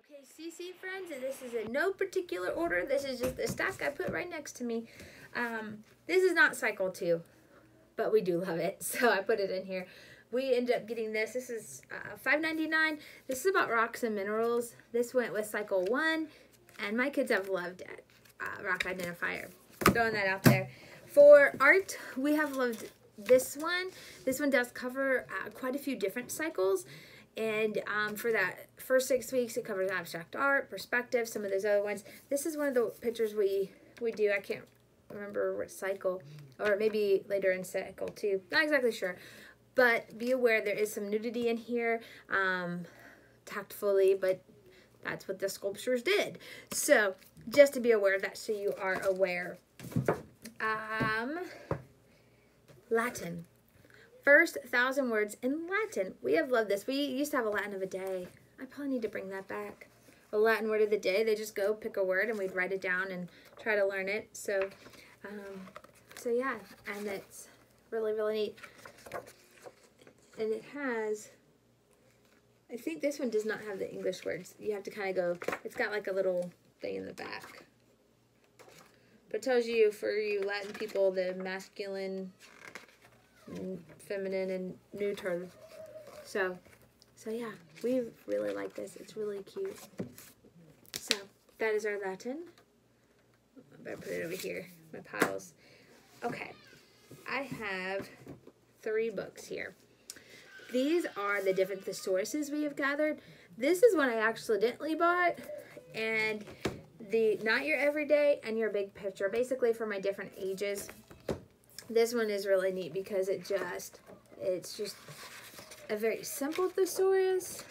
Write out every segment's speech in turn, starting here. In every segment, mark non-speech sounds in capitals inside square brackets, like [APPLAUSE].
Okay, CC friends, this is in no particular order. This is just the stack I put right next to me. Um, this is not cycle two, but we do love it, [LAUGHS] so I put it in here. We ended up getting this. This is uh, $5.99. This is about rocks and minerals. This went with cycle one, and my kids have loved it. Uh, rock identifier. Throwing that out there. For art, we have loved this one. This one does cover uh, quite a few different cycles. And um, for that first six weeks, it covers abstract art, perspective, some of those other ones. This is one of the pictures we, we do. I can't remember what cycle, or maybe later in cycle two. Not exactly sure. But be aware there is some nudity in here, um, tactfully, but that's what the sculptures did. So just to be aware of that so you are aware. Um, Latin. First thousand words in Latin. We have loved this. We used to have a Latin of a day. I probably need to bring that back. A Latin word of the day. They just go pick a word and we'd write it down and try to learn it. So, um, so yeah, and it's really, really neat. And it has, I think this one does not have the English words. You have to kind of go, it's got like a little thing in the back. But it tells you, for you Latin people, the masculine, feminine, and neuter. So, so yeah, we really like this. It's really cute. So, that is our Latin. I better put it over here, my piles. Okay, I have three books here. These are the different thesauruses we have gathered. This is one I accidentally bought, and the Not Your Everyday and Your Big Picture, basically for my different ages. This one is really neat because it just, it's just a very simple thesaurus.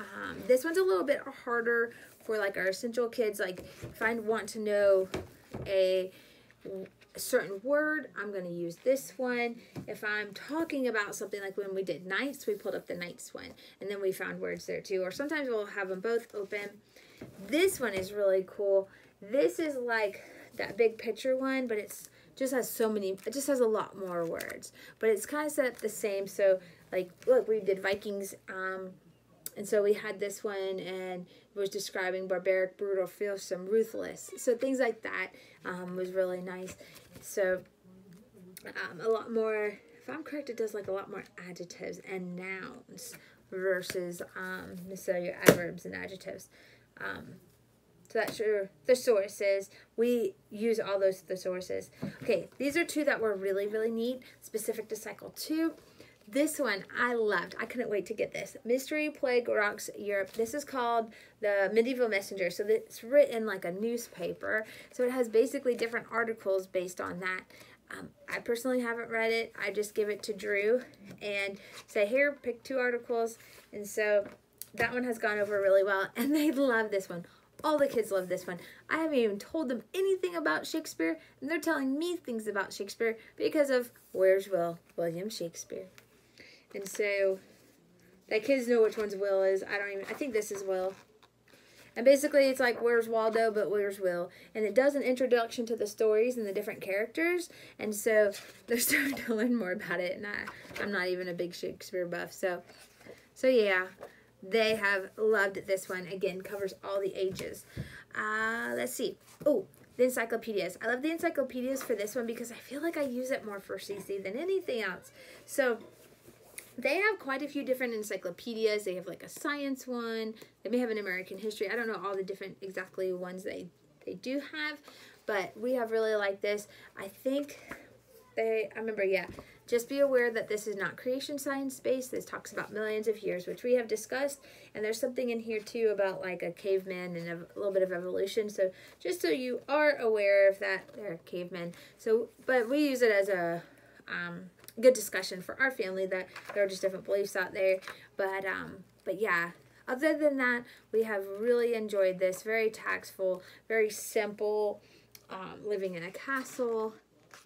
Um, this one's a little bit harder for like our essential kids. Like if I want to know a a certain word, I'm going to use this one. If I'm talking about something like when we did knights, we pulled up the knights one, and then we found words there too. Or sometimes we'll have them both open. This one is really cool. This is like that big picture one, but it's just has so many, it just has a lot more words. But it's kind of set up the same. So like, look, we did Vikings, um, and so we had this one and it was describing barbaric, brutal, fearsome, ruthless. So things like that um, was really nice. So um, a lot more, if I'm correct, it does like a lot more adjectives and nouns versus um, necessarily adverbs and adjectives. Um, so that's your thesauruses. We use all those thesauruses. Okay, these are two that were really, really neat, specific to cycle two. This one I loved. I couldn't wait to get this. Mystery Plague Rocks Europe. This is called the Medieval Messenger. So it's written like a newspaper. So it has basically different articles based on that. Um, I personally haven't read it. I just give it to Drew and say, here, pick two articles. And so that one has gone over really well. And [LAUGHS] they love this one. All the kids love this one. I haven't even told them anything about Shakespeare, and they're telling me things about Shakespeare because of Where's Will? William Shakespeare. And so the kids know which one's Will is. I don't even, I think this is Will. And basically it's like where's Waldo but where's Will. And it does an introduction to the stories and the different characters. And so they're [LAUGHS] starting to learn more about it. And I, I'm not even a big Shakespeare buff. So, so yeah, they have loved this one. Again, covers all the ages. Uh, let's see. Oh, the encyclopedias. I love the encyclopedias for this one because I feel like I use it more for CC than anything else. So they have quite a few different encyclopedias. They have like a science one. They may have an American history. I don't know all the different exactly ones they they do have, but we have really liked this. I think they, I remember, yeah, just be aware that this is not creation science based. This talks about millions of years, which we have discussed. And there's something in here too about like a caveman and a little bit of evolution. So just so you are aware of that, they're cavemen. So, but we use it as a, um, good discussion for our family that there are just different beliefs out there. But um, but yeah, other than that, we have really enjoyed this. Very tactful, very simple. Um, living in a castle.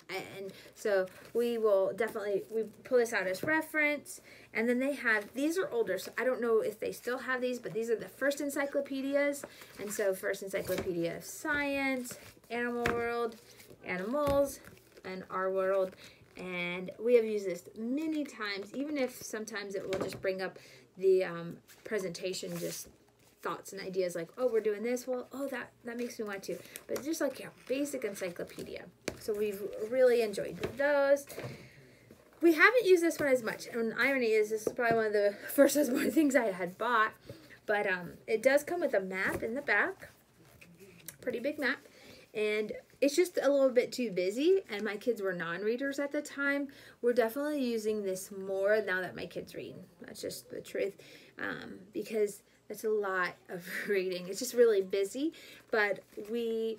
And so we will definitely, we pull this out as reference. And then they have, these are older, so I don't know if they still have these, but these are the first encyclopedias. And so first encyclopedia of science, animal world, animals, and our world And we have used this many times, even if sometimes it will just bring up the um, presentation, just thoughts and ideas like, oh, we're doing this. Well, oh, that, that makes me want to. But just like a basic encyclopedia. So we've really enjoyed those. We haven't used this one as much. And irony is this is probably one of the [LAUGHS] first Usborne things I had bought. But um, it does come with a map in the back. Pretty big map. And it's just a little bit too busy. And my kids were non-readers at the time. We're definitely using this more now that my kids read. That's just the truth. Um, because it's a lot of [LAUGHS] reading. It's just really busy. But we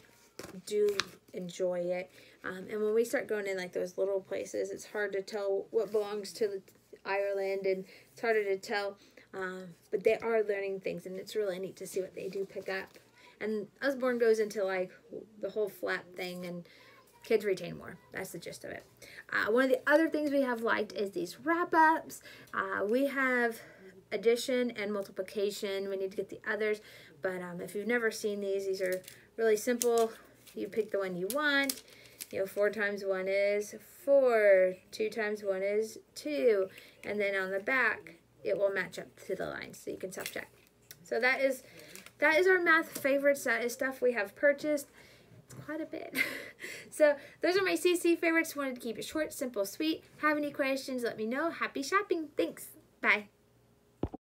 do enjoy it. Um, and when we start going in like those little places, it's hard to tell what belongs to the Ireland and it's harder to tell. Um, but they are learning things and it's really neat to see what they do pick up. And Usborne goes into like the whole flap thing and kids retain more. That's the gist of it. Uh, one of the other things we have liked is these wrap-ups. Uh, we have addition and multiplication. We need to get the others. But um, if you've never seen these, these are really simple. You pick the one you want. You know, 4 times 1 is 4. 2 times 1 is 2. And then on the back, it will match up to the lines so you can self-check. So that is that is our math favorites. That is stuff we have purchased It's quite a bit. [LAUGHS] so those are my CC favorites. Wanted to keep it short, simple, sweet. Have any questions, let me know. Happy shopping. Thanks. Bye.